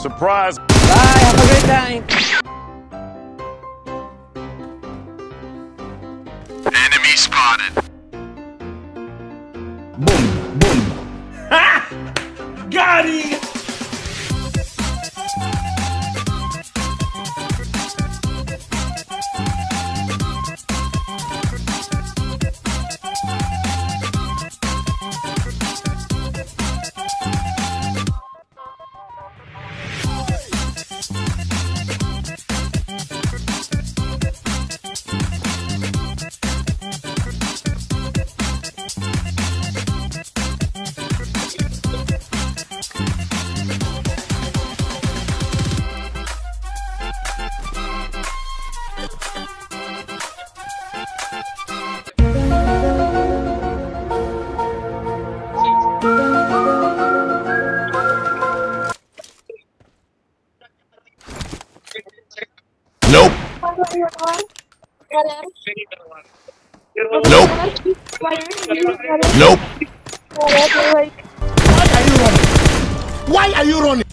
Surprise! Bye, have a great time. Enemy spotted. Boom, Nope. Nope. Nope. Why are you running? Why are you running?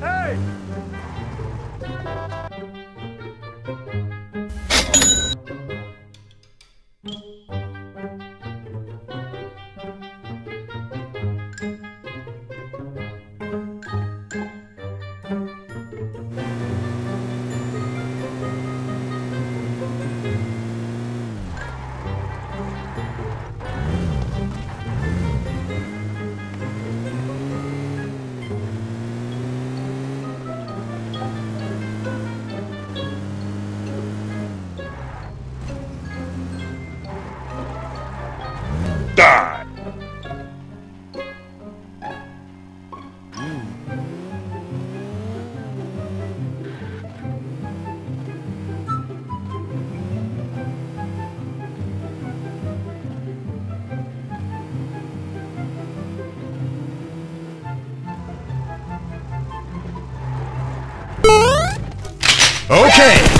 Hey! Okay.